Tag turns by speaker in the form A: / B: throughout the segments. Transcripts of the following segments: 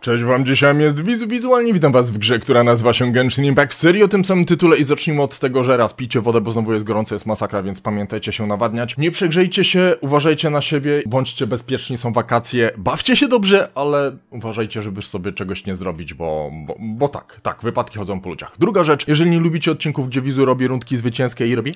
A: Cześć wam, dzisiaj jest Wizu Wizualnie, witam was w grze, która nazywa się Genshin Impact. Serii o tym samym tytule i zacznijmy od tego, że raz pijcie wodę, bo znowu jest gorąco, jest masakra, więc pamiętajcie się nawadniać. Nie przegrzejcie się, uważajcie na siebie, bądźcie bezpieczni, są wakacje, bawcie się dobrze, ale uważajcie, żeby sobie czegoś nie zrobić, bo, bo, bo tak, tak, wypadki chodzą po ludziach. Druga rzecz, jeżeli nie lubicie odcinków, gdzie Wizu robi rundki zwycięskie i robi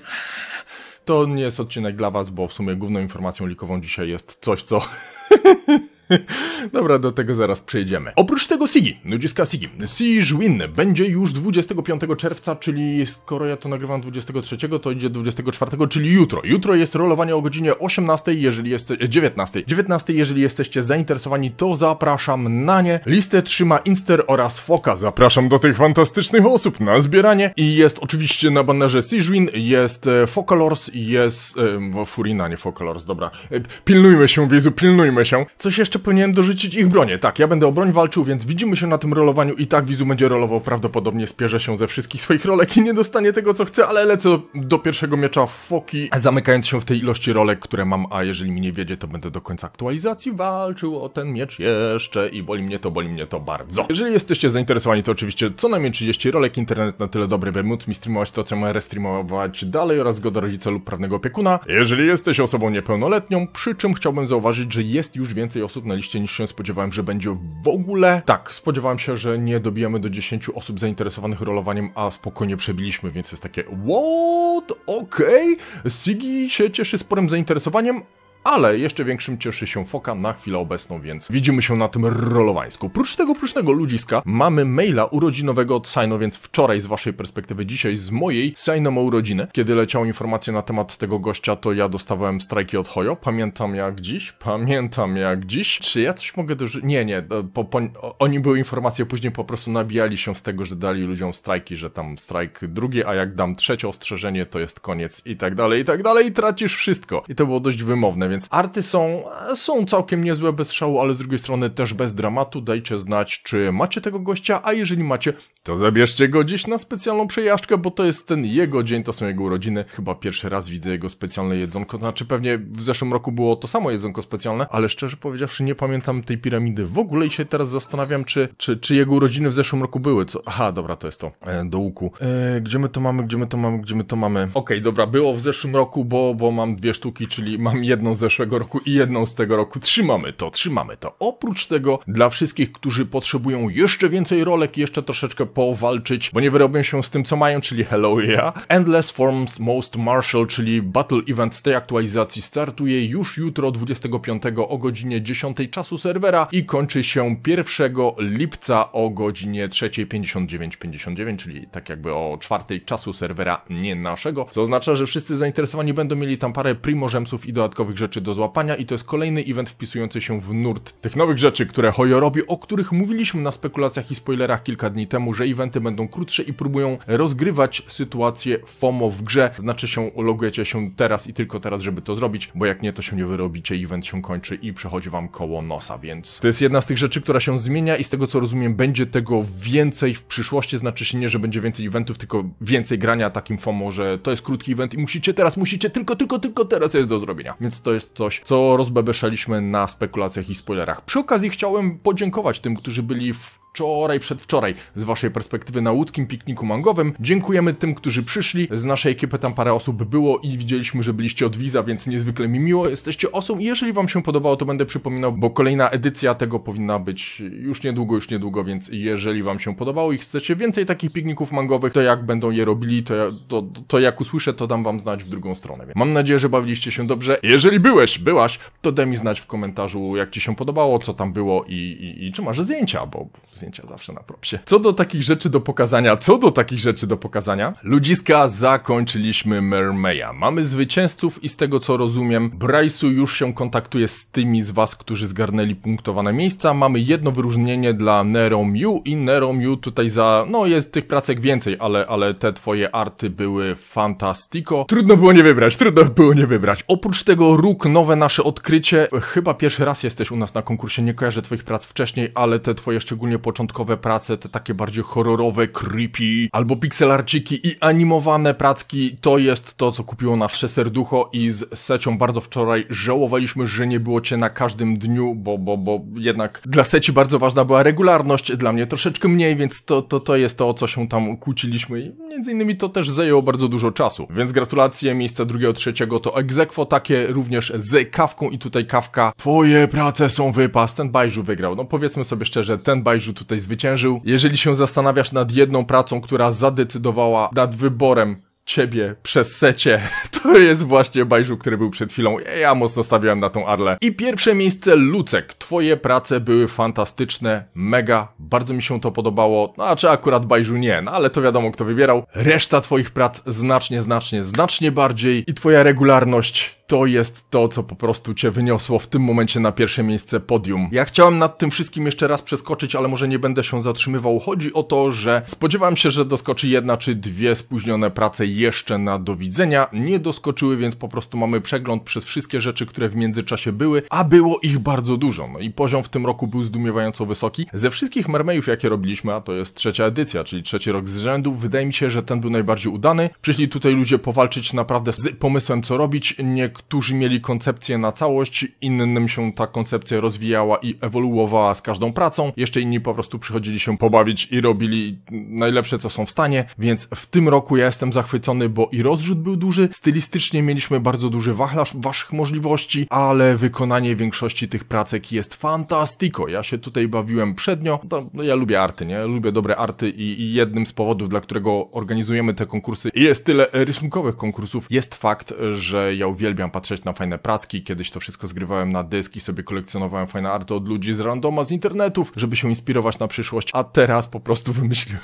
A: to nie jest odcinek dla was, bo w sumie główną informacją likową dzisiaj jest coś, co... Dobra, do tego zaraz przejdziemy. Oprócz tego Sigi, nudziska Sigi. Siege Win będzie już 25 czerwca, czyli skoro ja to nagrywam 23, to idzie 24, czyli jutro. Jutro jest rolowanie o godzinie 18, jeżeli jest 19. 19, jeżeli jesteście zainteresowani, to zapraszam na nie. Listę trzyma Inster oraz Foka. Zapraszam do tych fantastycznych osób na zbieranie. I jest oczywiście na banerze Siege Win, jest e, Focalors, jest... E, Furina, nie Focalors, dobra. E, pilnujmy się, Wizu, pilnujmy się. Coś jeszcze powinienem dorzucić ich bronię. Tak, ja będę o broń walczył, więc widzimy się na tym rolowaniu i tak Wizu będzie rolował, prawdopodobnie spierze się ze wszystkich swoich rolek i nie dostanie tego, co chce, ale lecę do pierwszego miecza foki, zamykając się w tej ilości rolek, które mam, a jeżeli mi nie wiedzie, to będę do końca aktualizacji walczył o ten miecz jeszcze i boli mnie to, boli mnie to bardzo. Jeżeli jesteście zainteresowani, to oczywiście co najmniej 30 rolek, internet na tyle dobry, by móc mi streamować to, co mogę restreamować dalej oraz zgoda rodzica lub prawnego opiekuna. Jeżeli jesteś osobą niepełnoletnią, przy czym chciałbym zauważyć, że jest już więcej osób na liście niż się spodziewałem, że będzie w ogóle. Tak, spodziewałem się, że nie dobijemy do 10 osób zainteresowanych rolowaniem, a spokojnie przebiliśmy, więc jest takie what? Okej, okay. Sigi się cieszy sporym zainteresowaniem, ale jeszcze większym cieszy się Foka na chwilę obecną, więc widzimy się na tym rolowańsku. Prócz tego, prócz tego ludziska, mamy maila urodzinowego od Saino, więc wczoraj z waszej perspektywy, dzisiaj z mojej Saino ma urodziny. Kiedy leciała informacja na temat tego gościa, to ja dostawałem strajki od Hojo. Pamiętam jak dziś, pamiętam jak dziś. Czy ja coś mogę dorzucić? Nie, nie, po, po, oni były informacje, później po prostu nabijali się z tego, że dali ludziom strajki, że tam strajk drugi, a jak dam trzecie ostrzeżenie, to jest koniec i tak dalej, i tak dalej, i tracisz wszystko. I to było dość wymowne, więc arty są, są całkiem niezłe bez szału, ale z drugiej strony też bez dramatu. Dajcie znać, czy macie tego gościa, a jeżeli macie, to zabierzcie go dziś na specjalną przejażdżkę, bo to jest ten jego dzień, to są jego urodziny. Chyba pierwszy raz widzę jego specjalne jedzonko, znaczy pewnie w zeszłym roku było to samo jedzonko specjalne, ale szczerze powiedziawszy nie pamiętam tej piramidy w ogóle i się teraz zastanawiam, czy, czy, czy jego urodziny w zeszłym roku były. Co? Aha, dobra, to jest to. E, do łuku. E, gdzie my to mamy, gdzie my to mamy, gdzie my to mamy? Okej, okay, dobra, było w zeszłym roku, bo, bo mam dwie sztuki, czyli mam jedną z zeszłego roku i jedną z tego roku. Trzymamy to, trzymamy to. Oprócz tego, dla wszystkich, którzy potrzebują jeszcze więcej rolek i jeszcze troszeczkę powalczyć, bo nie wyrobią się z tym, co mają, czyli Hello Yeah. Endless Forms Most Martial, czyli Battle Event z tej aktualizacji startuje już jutro 25 o godzinie 10 czasu serwera i kończy się 1 lipca o godzinie 3.59.59, 59, czyli tak jakby o 4 czasu serwera, nie naszego, co oznacza, że wszyscy zainteresowani będą mieli tam parę primożemsów i dodatkowych rzeczy do złapania i to jest kolejny event wpisujący się w nurt tych nowych rzeczy, które Hoyo robi, o których mówiliśmy na spekulacjach i spoilerach kilka dni temu, że eventy będą krótsze i próbują rozgrywać sytuację FOMO w grze. Znaczy się, logujecie się teraz i tylko teraz, żeby to zrobić, bo jak nie, to się nie wyrobicie, event się kończy i przechodzi wam koło nosa, więc to jest jedna z tych rzeczy, która się zmienia i z tego co rozumiem, będzie tego więcej w przyszłości, znaczy się nie, że będzie więcej eventów, tylko więcej grania takim FOMO, że to jest krótki event i musicie teraz, musicie tylko, tylko, tylko teraz jest do zrobienia. Więc to jest coś, co rozbebeszaliśmy na spekulacjach i spoilerach. Przy okazji chciałem podziękować tym, którzy byli w wczoraj, przedwczoraj z waszej perspektywy na łódzkim pikniku mangowym. Dziękujemy tym, którzy przyszli. Z naszej ekipy tam parę osób było i widzieliśmy, że byliście od Wiza, więc niezwykle mi miło. Jesteście osób i jeżeli wam się podobało, to będę przypominał, bo kolejna edycja tego powinna być już niedługo, już niedługo, więc jeżeli wam się podobało i chcecie więcej takich pikników mangowych, to jak będą je robili, to, to, to jak usłyszę, to dam wam znać w drugą stronę. Mam nadzieję, że bawiliście się dobrze. Jeżeli byłeś, byłaś, to daj mi znać w komentarzu, jak ci się podobało, co tam było i, i, i czy masz zdjęcia, bo zdjęcia zawsze na propsie. Co do takich rzeczy do pokazania, co do takich rzeczy do pokazania, ludziska zakończyliśmy Mermeya. Mamy zwycięzców i z tego co rozumiem, Bryce'u już się kontaktuje z tymi z was, którzy zgarnęli punktowane miejsca. Mamy jedno wyróżnienie dla Nero Mew i Nero Mew tutaj za, no jest tych pracek więcej, ale, ale te twoje arty były fantastico. Trudno było nie wybrać, trudno było nie wybrać. Oprócz tego Róg, nowe nasze odkrycie. Chyba pierwszy raz jesteś u nas na konkursie, nie kojarzę twoich prac wcześniej, ale te twoje szczególnie po początkowe prace, te takie bardziej horrorowe, creepy, albo pixelarciki i animowane pracki, to jest to, co kupiło nasze serducho i z Secią bardzo wczoraj żałowaliśmy, że nie było cię na każdym dniu, bo, bo, bo jednak dla Seci bardzo ważna była regularność, dla mnie troszeczkę mniej, więc to, to, to jest to, o co się tam kłóciliśmy i między innymi to też zajęło bardzo dużo czasu. Więc gratulacje, miejsca drugiego, trzeciego to egzekwo takie również z kawką i tutaj kawka. Twoje prace są wypas, ten Bajżu wygrał. No powiedzmy sobie szczerze, ten Bajżu tutaj zwyciężył. Jeżeli się zastanawiasz nad jedną pracą, która zadecydowała nad wyborem ciebie przez secie. To jest właśnie Bajżu, który był przed chwilą. Ja mocno stawiałem na tą Arlę. I pierwsze miejsce Lucek. Twoje prace były fantastyczne, mega. Bardzo mi się to podobało. No, a czy akurat Bajżu nie, no ale to wiadomo kto wybierał. Reszta twoich prac znacznie, znacznie, znacznie bardziej. I twoja regularność to jest to, co po prostu cię wyniosło w tym momencie na pierwsze miejsce podium. Ja chciałem nad tym wszystkim jeszcze raz przeskoczyć, ale może nie będę się zatrzymywał. Chodzi o to, że spodziewałem się, że doskoczy jedna czy dwie spóźnione prace jeszcze na do widzenia. Nie doskoczyły, więc po prostu mamy przegląd przez wszystkie rzeczy, które w międzyczasie były, a było ich bardzo dużo. No i poziom w tym roku był zdumiewająco wysoki. Ze wszystkich mermejów, jakie robiliśmy, a to jest trzecia edycja, czyli trzeci rok z rzędu, wydaje mi się, że ten był najbardziej udany. Przyszli tutaj ludzie powalczyć naprawdę z pomysłem, co robić. Niektórzy mieli koncepcję na całość, innym się ta koncepcja rozwijała i ewoluowała z każdą pracą. Jeszcze inni po prostu przychodzili się pobawić i robili najlepsze, co są w stanie, więc w tym roku ja jestem zachwycony, bo i rozrzut był duży, stylistycznie mieliśmy bardzo duży wachlarz waszych możliwości, ale wykonanie większości tych pracek jest fantastiko. Ja się tutaj bawiłem przednio, no ja lubię arty, nie? Lubię dobre arty i, i jednym z powodów, dla którego organizujemy te konkursy i jest tyle rysunkowych konkursów, jest fakt, że ja uwielbiam patrzeć na fajne pracki. Kiedyś to wszystko zgrywałem na dysk i sobie kolekcjonowałem fajne arty od ludzi z randoma, z internetów, żeby się inspirować na przyszłość, a teraz po prostu wymyśliłem...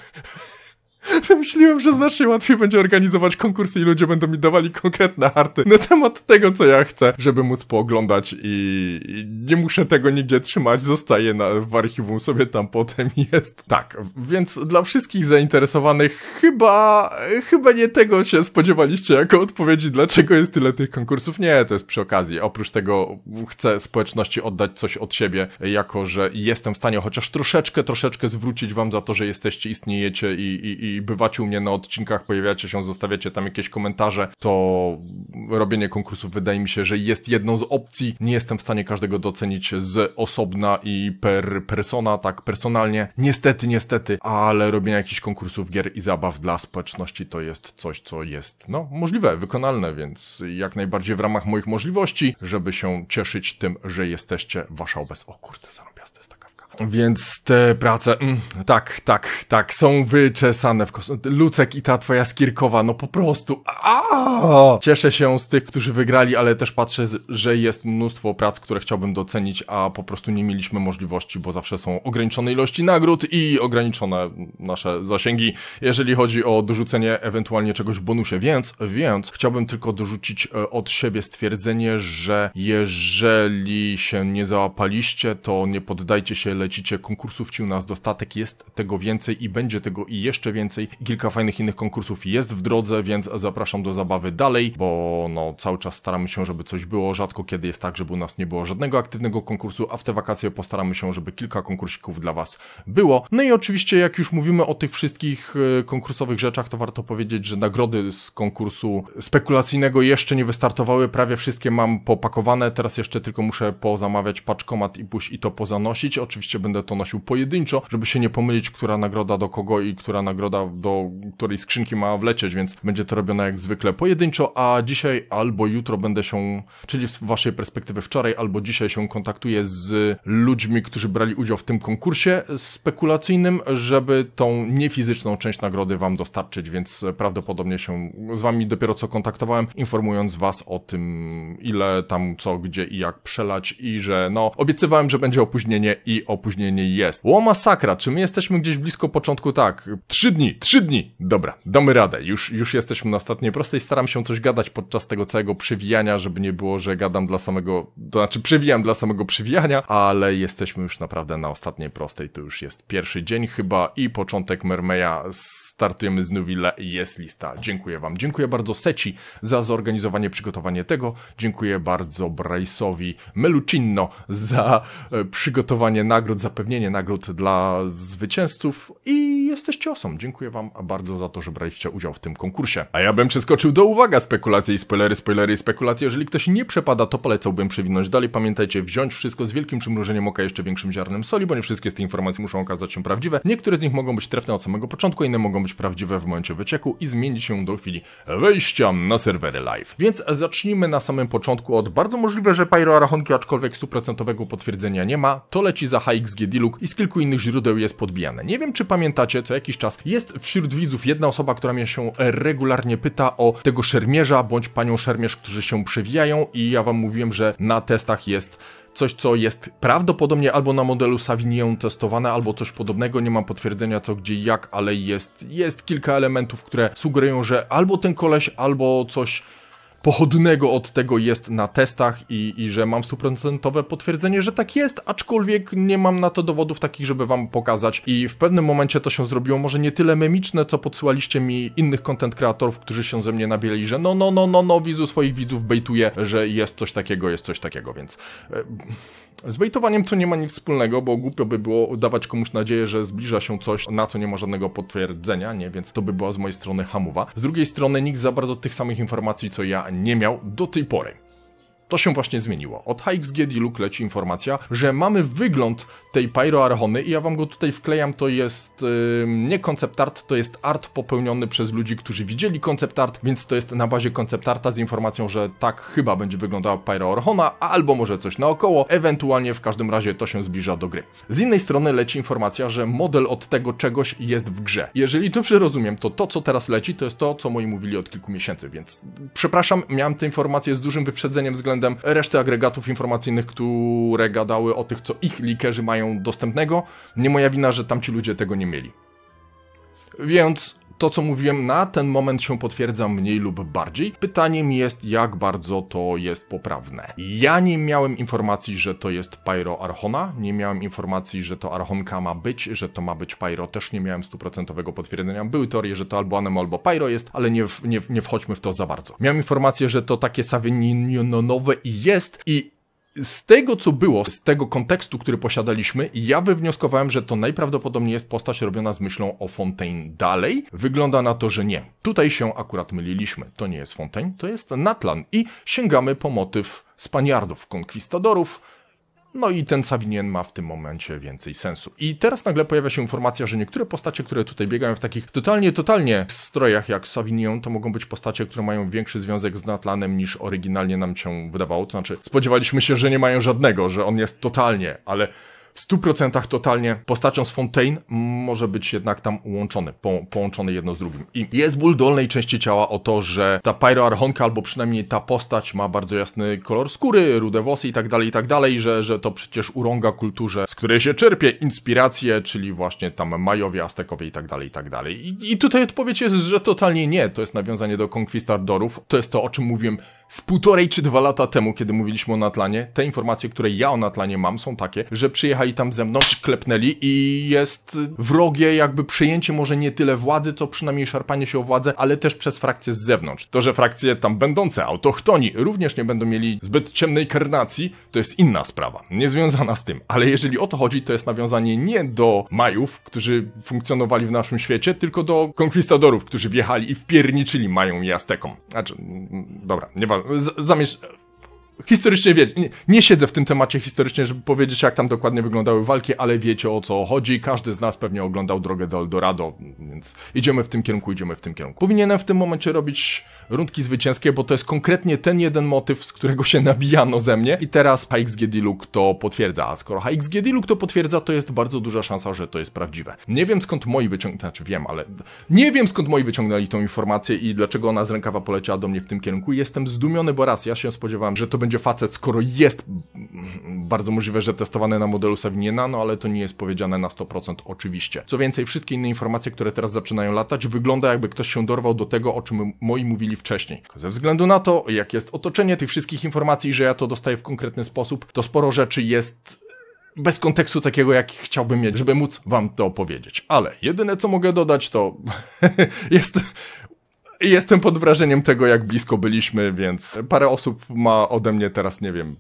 A: Wymyśliłem, że znacznie łatwiej będzie organizować konkursy i ludzie będą mi dawali konkretne arty na temat tego, co ja chcę, żeby móc pooglądać i, i nie muszę tego nigdzie trzymać, zostaje na, w archiwum sobie tam potem jest. Tak, więc dla wszystkich zainteresowanych chyba, chyba nie tego się spodziewaliście jako odpowiedzi, dlaczego jest tyle tych konkursów. Nie, to jest przy okazji. Oprócz tego chcę społeczności oddać coś od siebie, jako że jestem w stanie chociaż troszeczkę, troszeczkę zwrócić wam za to, że jesteście, istniejecie i, i, i bywacie u mnie na odcinkach, pojawiacie się, zostawiacie tam jakieś komentarze, to robienie konkursów wydaje mi się, że jest jedną z opcji. Nie jestem w stanie każdego docenić z osobna i per persona, tak personalnie. Niestety, niestety, ale robienie jakichś konkursów gier i zabaw dla społeczności to jest coś, co jest, no, możliwe, wykonalne, więc jak najbardziej w ramach moich możliwości, żeby się cieszyć tym, że jesteście wasza obecność. O kurde, zarobiaste jest taka więc te prace, mm, tak, tak, tak, są wyczesane w kosmos. Lucek i ta twoja skirkowa, no po prostu. Aaaa! Cieszę się z tych, którzy wygrali, ale też patrzę, że jest mnóstwo prac, które chciałbym docenić, a po prostu nie mieliśmy możliwości, bo zawsze są ograniczone ilości nagród i ograniczone nasze zasięgi, jeżeli chodzi o dorzucenie ewentualnie czegoś w bonusie. Więc, więc chciałbym tylko dorzucić e, od siebie stwierdzenie, że jeżeli się nie załapaliście, to nie poddajcie się lecicie konkursów ci u nas dostatek, jest tego więcej i będzie tego i jeszcze więcej. Kilka fajnych innych konkursów jest w drodze, więc zapraszam do zabawy dalej, bo no cały czas staramy się, żeby coś było. Rzadko kiedy jest tak, żeby u nas nie było żadnego aktywnego konkursu, a w te wakacje postaramy się, żeby kilka konkursików dla Was było. No i oczywiście, jak już mówimy o tych wszystkich e, konkursowych rzeczach, to warto powiedzieć, że nagrody z konkursu spekulacyjnego jeszcze nie wystartowały. Prawie wszystkie mam popakowane. Teraz jeszcze tylko muszę pozamawiać paczkomat i pójść i to pozanosić. Oczywiście będę to nosił pojedynczo, żeby się nie pomylić, która nagroda do kogo i która nagroda do której skrzynki ma wlecieć, więc będzie to robione jak zwykle pojedynczo, a dzisiaj albo jutro będę się, czyli z waszej perspektywy wczoraj, albo dzisiaj się kontaktuję z ludźmi, którzy brali udział w tym konkursie spekulacyjnym, żeby tą niefizyczną część nagrody wam dostarczyć, więc prawdopodobnie się z wami dopiero co kontaktowałem, informując was o tym, ile tam co, gdzie i jak przelać i że no, obiecywałem, że będzie opóźnienie i opóźnienie opóźnienie jest. O masakra, czy my jesteśmy gdzieś blisko początku? Tak, trzy dni, trzy dni. Dobra, damy radę. Już, już jesteśmy na ostatniej prostej. Staram się coś gadać podczas tego całego przewijania, żeby nie było, że gadam dla samego, to znaczy przewijam dla samego przewijania, ale jesteśmy już naprawdę na ostatniej prostej. To już jest pierwszy dzień chyba i początek Mermeja startujemy z Newville i jest lista. Dziękuję Wam. Dziękuję bardzo Seci za zorganizowanie, przygotowanie tego. Dziękuję bardzo Bryce'owi Melucinno za e, przygotowanie nagród zapewnienie nagród dla zwycięzców i jesteście osą. Dziękuję wam bardzo za to, że braliście udział w tym konkursie. A ja bym przeskoczył do uwaga, spekulacje i spoilery, spoilery i spekulacje. Jeżeli ktoś nie przepada, to polecałbym przewinąć dalej. Pamiętajcie, wziąć wszystko z wielkim przymrużeniem oka, jeszcze większym ziarnem soli, bo nie wszystkie z tych informacji muszą okazać się prawdziwe. Niektóre z nich mogą być trefne od samego początku, inne mogą być prawdziwe w momencie wycieku i zmienić się do chwili wejścia na serwery live. Więc zacznijmy na samym początku od bardzo możliwe, że Pyro Arachonki, aczkolwiek stuprocentowego potwierdzenia nie ma, to leci za HXG Diluc i z kilku innych źródeł jest podbijane. Nie wiem, czy pamiętacie, co jakiś czas jest wśród widzów jedna osoba, która mnie się regularnie pyta o tego szermierza bądź panią szermierz, którzy się przewijają i ja wam mówiłem, że na testach jest coś, co jest prawdopodobnie albo na modelu Savignon testowane, albo coś podobnego, nie mam potwierdzenia co, gdzie, jak, ale jest, jest kilka elementów, które sugerują, że albo ten koleś, albo coś pochodnego od tego jest na testach i, i że mam stuprocentowe potwierdzenie, że tak jest, aczkolwiek nie mam na to dowodów takich, żeby wam pokazać. I w pewnym momencie to się zrobiło może nie tyle memiczne, co podsyłaliście mi innych content kreatorów, którzy się ze mnie nabieli, że no, no, no, no, no, wizu swoich widzów bejtuje, że jest coś takiego, jest coś takiego, więc... Z bejtowaniem to nie ma nic wspólnego, bo głupio by było dawać komuś nadzieję, że zbliża się coś, na co nie ma żadnego potwierdzenia, nie? Więc to by była z mojej strony hamowa. Z drugiej strony nikt za bardzo tych samych informacji, co ja, nie miał do tej pory. To się właśnie zmieniło. Od HXG Diluc leci informacja, że mamy wygląd tej Pyroarchony i ja wam go tutaj wklejam, to jest yy, nie koncept art, to jest art popełniony przez ludzi, którzy widzieli koncept art, więc to jest na bazie koncept arta z informacją, że tak chyba będzie wyglądała Pyroarchona, albo może coś naokoło, ewentualnie w każdym razie to się zbliża do gry. Z innej strony leci informacja, że model od tego czegoś jest w grze. Jeżeli dobrze rozumiem, to to, co teraz leci, to jest to, co moi mówili od kilku miesięcy, więc przepraszam, miałem te informacje z dużym wyprzedzeniem względem reszty agregatów informacyjnych, które gadały o tych, co ich likerzy mają dostępnego. Nie moja wina, że tamci ludzie tego nie mieli. Więc to, co mówiłem, na ten moment się potwierdza mniej lub bardziej. Pytaniem jest, jak bardzo to jest poprawne. Ja nie miałem informacji, że to jest Pyro Archona, nie miałem informacji, że to Archonka ma być, że to ma być Pyro, też nie miałem stuprocentowego potwierdzenia. Były teorie, że to albo Anemo, albo Pyro jest, ale nie, nie, nie wchodźmy w to za bardzo. Miałem informację, że to takie Savinionowe i jest i z tego, co było, z tego kontekstu, który posiadaliśmy, ja wywnioskowałem, że to najprawdopodobniej jest postać robiona z myślą o Fontaine dalej. Wygląda na to, że nie. Tutaj się akurat myliliśmy. To nie jest Fontaine, to jest Natlan i sięgamy po motyw Spaniardów, konkwistadorów, no i ten Savinien ma w tym momencie więcej sensu. I teraz nagle pojawia się informacja, że niektóre postacie, które tutaj biegają w takich totalnie, totalnie strojach jak Savignon, to mogą być postacie, które mają większy związek z Natlanem niż oryginalnie nam się wydawało. To znaczy, spodziewaliśmy się, że nie mają żadnego, że on jest totalnie, ale 100% totalnie postacią z Fontaine może być jednak tam łączony, po, połączony jedno z drugim. I jest ból dolnej części ciała o to, że ta Pyroarchonka, albo przynajmniej ta postać ma bardzo jasny kolor skóry, rude włosy i tak dalej, i tak dalej, że, że to przecież urąga kulturze, z której się czerpie inspiracje, czyli właśnie tam Majowie, Aztekowie i tak dalej, i tak dalej. I, I tutaj odpowiedź jest, że totalnie nie. To jest nawiązanie do Conquistadorów. To jest to, o czym mówiłem z półtorej czy dwa lata temu, kiedy mówiliśmy o Natlanie, te informacje, które ja o Natlanie mam, są takie, że przyjechali tam ze mną, klepnęli i jest wrogie jakby przejęcie może nie tyle władzy, co przynajmniej szarpanie się o władzę, ale też przez frakcje z zewnątrz. To, że frakcje tam będące autochtoni również nie będą mieli zbyt ciemnej karnacji, to jest inna sprawa, niezwiązana z tym. Ale jeżeli o to chodzi, to jest nawiązanie nie do Majów, którzy funkcjonowali w naszym świecie, tylko do konkwistadorów, którzy wjechali i wpierniczyli Mają i Aztekom. Znaczy, dobra, nieważne zamiesz... Historycznie wiecie, nie, nie, siedzę w tym temacie historycznie, żeby powiedzieć, jak tam dokładnie wyglądały walki, ale wiecie o co chodzi. Każdy z nas pewnie oglądał drogę do Eldorado, więc idziemy w tym kierunku, idziemy w tym kierunku. Powinienem w tym momencie robić rundki zwycięskie, bo to jest konkretnie ten jeden motyw, z którego się nabijano ze mnie i teraz HXG Diluc to potwierdza, a skoro HXG Diluc to potwierdza, to jest bardzo duża szansa, że to jest prawdziwe. Nie wiem skąd moi wyciągnęli, znaczy wiem, ale nie wiem skąd moi wyciągnęli tą informację i dlaczego ona z rękawa poleciała do mnie w tym kierunku. Jestem zdumiony, bo raz, ja się spodziewałem, że to będzie facet, skoro jest bardzo możliwe, że testowany na modelu Saviniena, no ale to nie jest powiedziane na 100% oczywiście. Co więcej, wszystkie inne informacje, które teraz zaczynają latać, wygląda jakby ktoś się dorwał do tego, o czym moi mówili wcześniej. Ze względu na to, jak jest otoczenie tych wszystkich informacji, że ja to dostaję w konkretny sposób, to sporo rzeczy jest bez kontekstu takiego, jak chciałbym mieć, żeby móc wam to opowiedzieć. Ale jedyne, co mogę dodać, to jest jestem pod wrażeniem tego, jak blisko byliśmy, więc parę osób ma ode mnie teraz, nie wiem,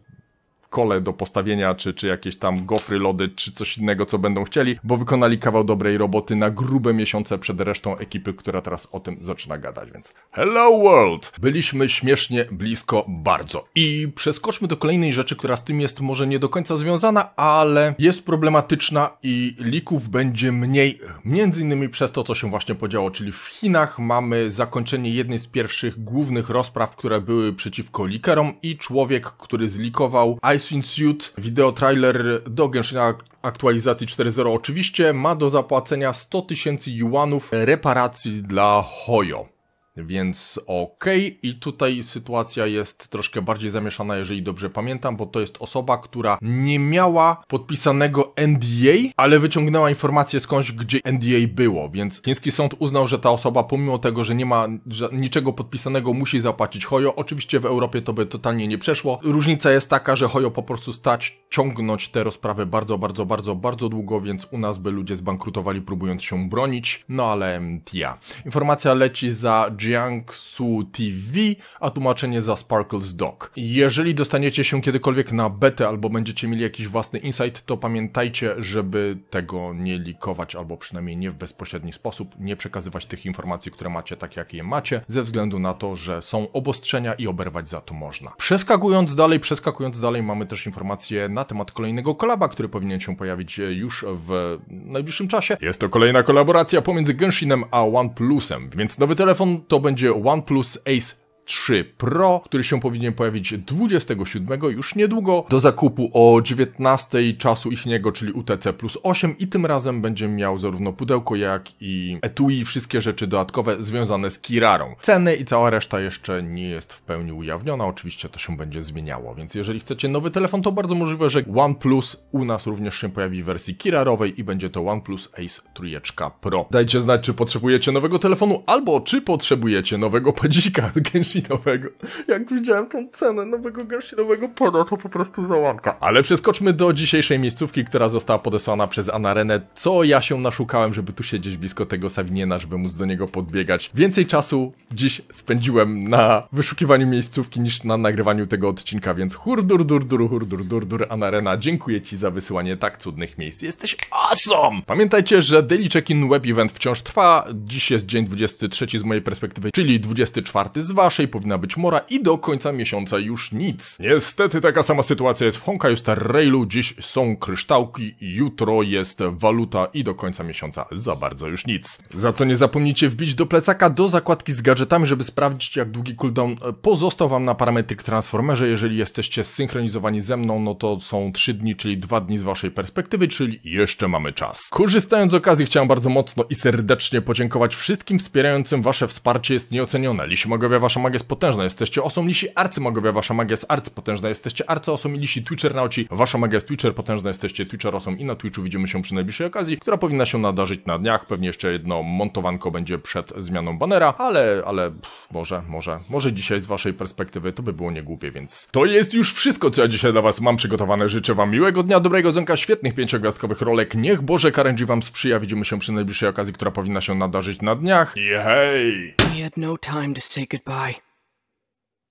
A: kole do postawienia, czy, czy jakieś tam gofry, lody, czy coś innego, co będą chcieli, bo wykonali kawał dobrej roboty na grube miesiące przed resztą ekipy, która teraz o tym zaczyna gadać, więc hello world! Byliśmy śmiesznie blisko bardzo. I przeskoczmy do kolejnej rzeczy, która z tym jest może nie do końca związana, ale jest problematyczna i lików będzie mniej, między innymi przez to, co się właśnie podziało, czyli w Chinach mamy zakończenie jednej z pierwszych głównych rozpraw, które były przeciwko likerom i człowiek, który zlikował Icewind Suit, wideo trailer do Genshina aktualizacji 4.0 oczywiście ma do zapłacenia 100 tysięcy juanów reparacji dla Hoyo. Więc okej, okay. i tutaj sytuacja jest troszkę bardziej zamieszana, jeżeli dobrze pamiętam, bo to jest osoba, która nie miała podpisanego NDA, ale wyciągnęła informację skądś, gdzie NDA było, więc chiński sąd uznał, że ta osoba, pomimo tego, że nie ma niczego podpisanego, musi zapłacić Hoyo. Oczywiście w Europie to by totalnie nie przeszło. Różnica jest taka, że Hoyo po prostu stać ciągnąć te rozprawy bardzo, bardzo, bardzo, bardzo długo, więc u nas by ludzie zbankrutowali próbując się bronić, no ale tia. Informacja leci za Jiangsu TV, a tłumaczenie za Sparkles Dog. Jeżeli dostaniecie się kiedykolwiek na betę albo będziecie mieli jakiś własny insight, to pamiętajcie, żeby tego nie likować, albo przynajmniej nie w bezpośredni sposób, nie przekazywać tych informacji, które macie tak, jak je macie, ze względu na to, że są obostrzenia i oberwać za to można. Przeskakując dalej, przeskakując dalej, mamy też informacje na temat kolejnego kolaba, który powinien się pojawić już w najbliższym czasie. Jest to kolejna kolaboracja pomiędzy Genshinem a OnePlusem, więc nowy telefon to będzie OnePlus Ace 3 Pro, który się powinien pojawić 27 już niedługo do zakupu o 19 czasu ichniego, czyli UTC plus 8 i tym razem będzie miał zarówno pudełko jak i etui, wszystkie rzeczy dodatkowe związane z Kirarą. Ceny i cała reszta jeszcze nie jest w pełni ujawniona, oczywiście to się będzie zmieniało, więc jeżeli chcecie nowy telefon, to bardzo możliwe, że OnePlus u nas również się pojawi w wersji Kirarowej i będzie to OnePlus Ace 3 Pro. Dajcie znać, czy potrzebujecie nowego telefonu, albo czy potrzebujecie nowego padzika z Genshin Genshinowego. Jak widziałem tą cenę nowego Genshinowego poda, to po prostu załamka. Ale przeskoczmy do dzisiejszej miejscówki, która została podesłana przez Anarenę, co ja się naszukałem, żeby tu siedzieć blisko tego Saviniena, żeby móc do niego podbiegać. Więcej czasu dziś spędziłem na wyszukiwaniu miejscówki niż na nagrywaniu tego odcinka, więc hurdur dur dur hurdur dur dur Anarena, dziękuję Ci za wysyłanie tak cudnych miejsc. Jesteś awesome! Pamiętajcie, że Daily Check-in Web Event wciąż trwa. Dziś jest dzień 23 z mojej perspektywy, czyli 24 z Waszej powinna być mora i do końca miesiąca już nic. Niestety taka sama sytuacja jest w Honkai Star Railu, dziś są kryształki, jutro jest waluta i do końca miesiąca za bardzo już nic. Za to nie zapomnijcie wbić do plecaka do zakładki z gadżetami, żeby sprawdzić jak długi cooldown pozostał wam na parametryk transformerze. Jeżeli jesteście zsynchronizowani ze mną, no to są 3 dni, czyli 2 dni z waszej perspektywy, czyli jeszcze mamy czas. Korzystając z okazji chciałem bardzo mocno i serdecznie podziękować wszystkim wspierającym wasze wsparcie jest nieocenione. Lisi Magowie, wasza magia jest potężna, jesteście osom lisi arcymagowie, wasza magia jest arcypotężna, jesteście arcyosom i lisi Twitcher na oci, wasza magia jest Twitcher potężna, jesteście Twitcher osom i na Twitchu widzimy się przy najbliższej okazji, która powinna się nadarzyć na dniach, pewnie jeszcze jedno montowanko będzie przed zmianą banera, ale, ale, pff, może, może, może dzisiaj z waszej perspektywy to by było niegłupie, więc to jest już wszystko, co ja dzisiaj dla was mam przygotowane. Życzę wam miłego dnia, dobrego dzonka, świetnych pięciogwiazdkowych rolek, niech Boże Karędzi wam sprzyja, widzimy się przy najbliższej okazji, która powinna się nadarzyć na dniach i hej!
B: We had no time to say goodbye.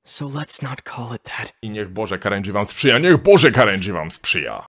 B: So let's not call it that.
A: I niech Boże Karędzi wam sprzyja, niech Boże Karędzi wam sprzyja.